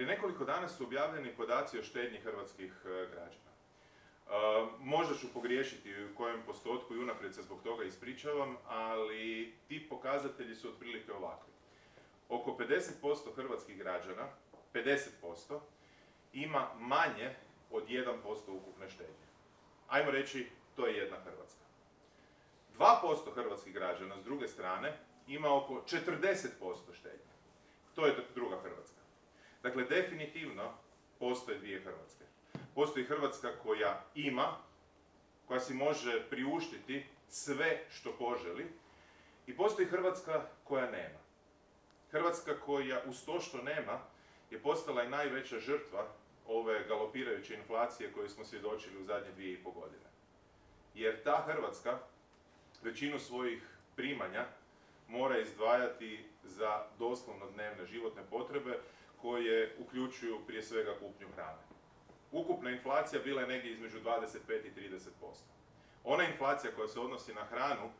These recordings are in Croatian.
Prije nekoliko dana su objavljeni podaci o štednji hrvatskih e, građana. E, možda ću pogriješiti u kojem postotku i unaprijed se zbog toga ispričavam, ali ti pokazatelji su otprilike ovakvi. Oko 50% hrvatskih građana, 50%, ima manje od 1% ukupne štednje. Ajmo reći, to je jedna Hrvatska. 2% hrvatskih građana, s druge strane, ima oko 40% štednje. To je druga Hrvatska. Dakle, definitivno postoje dvije Hrvatske. Postoji Hrvatska koja ima, koja si može priuštiti sve što poželi i postoji Hrvatska koja nema. Hrvatska koja uz to što nema je postala i najveća žrtva ove galopirajuće inflacije koje smo svjedočili u zadnje dvije i po godine. Jer ta Hrvatska većinu svojih primanja mora izdvajati za doslovno dnevne životne potrebe koje uključuju prije svega kupnju hrane. Ukupna inflacija bila je negdje između 25 i 30%. Ona inflacija koja se odnosi na hranu,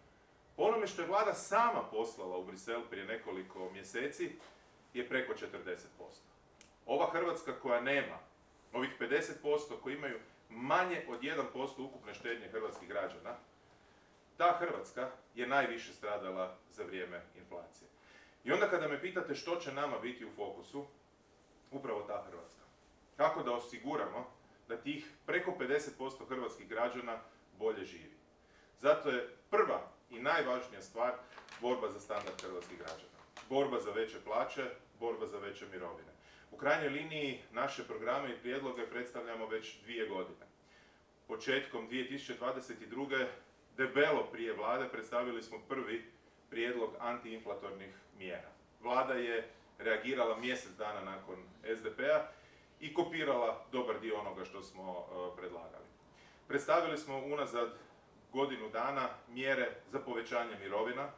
po onome što je vlada sama poslala u Brisel prije nekoliko mjeseci, je preko 40%. Ova Hrvatska koja nema, ovih 50% koji imaju manje od 1% ukupne štednje hrvatskih građana, ta Hrvatska je najviše stradala za vrijeme inflacije. I onda kada me pitate što će nama biti u fokusu, upravo ta Hrvatska. Kako da osiguramo da tih preko 50% hrvatskih građana bolje živi. Zato je prva i najvažnija stvar borba za standard hrvatskih građana. Borba za veće plaće, borba za veće mirovine. U krajnjoj liniji naše programe i prijedloge predstavljamo već dvije godine. Početkom 2022 debelo prije vlade predstavili smo prvi prijedlog antiinflatornih mjera. Vlada je reagirala mjesec dana nakon SDP-a i kopirala dobar dio onoga što smo e, predlagali. Predstavili smo unazad godinu dana mjere za povećanje mirovina,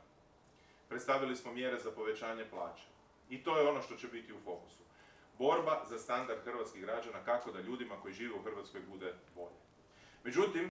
predstavili smo mjere za povećanje plaće. I to je ono što će biti u fokusu. Borba za standard hrvatskih građana kako da ljudima koji žive u Hrvatskoj bude bolje. Međutim,